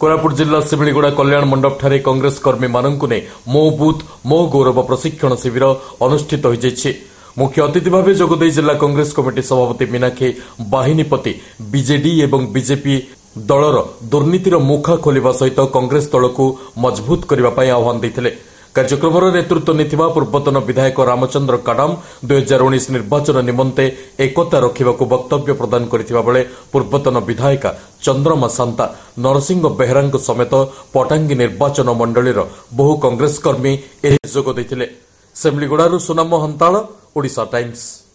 କୋରାପୁଟ ଜିଲ୍ଲା ଶିମିଳିଗୁଡ଼ା କଲ୍ୟାଣ ମଣ୍ଡପଠାରେ କଂଗ୍ରେସ କର୍ମୀମାନଙ୍କୁ ନେଇ ମୋ ବୁଥ୍ ମୋ ଗୌରବ ପ୍ରଶିକ୍ଷଣ ଶିବିର ଅନୁଷ୍ଠିତ ହୋଇଯାଇଛି। ମୁଖ୍ୟ ଅତିଥି ଭାବେ ଯୋଗଦେଇ ଜିଲ୍ଲା କଂଗ୍ରେସ କମିଟି ସଭାପତି ମୀନାକ୍ଷୀ ବାହିନୀପତି ବିଜେଡି ଏବଂ ବିଜେପି ଦଳର ଦୁର୍ନୀତିର ମୁଖା ଖୋଲିବା ସହିତ କଂଗ୍ରେସ ଦଳକୁ ମଜବୁତ କରିବା ପାଇଁ ଆହ୍ୱାନ ଦେଇଥିଲେ। କାର୍ଯ୍ୟକ୍ରମର ନେତୃତ୍ୱ ନେଇଥିବା ପୂର୍ବତନ ବିଧାୟକ ରାମଚନ୍ଦ୍ର କାଡାମ ଦୁଇହଜାର ଉଣେଇଶ ନିର୍ବାଚନ ନିମନ୍ତେ ଏକତା ରଖିବାକୁ ବକ୍ତବ୍ୟ ପ୍ରଦାନ କରିଥିବା ବେଳେ ପୂର୍ବତନ ବିଧାୟିକା ଚନ୍ଦ୍ରମା ସାନ୍ତା ନରସିଂହ ବେହେରାଙ୍କ ସମେତ ପଟାଙ୍ଗୀ ନିର୍ବାଚନ ମଣ୍ଡଳୀର ବହୁ କଂଗ୍ରେସ କର୍ମୀ ଏହି ଯୋଗ ଦେଇଥିଲେ। ସେମିଳିଗୁଡ଼ାରୁ ସୁନାମ ହନ୍ତାଳ ଓଡ଼ିଶା ଟାଇମ୍ସ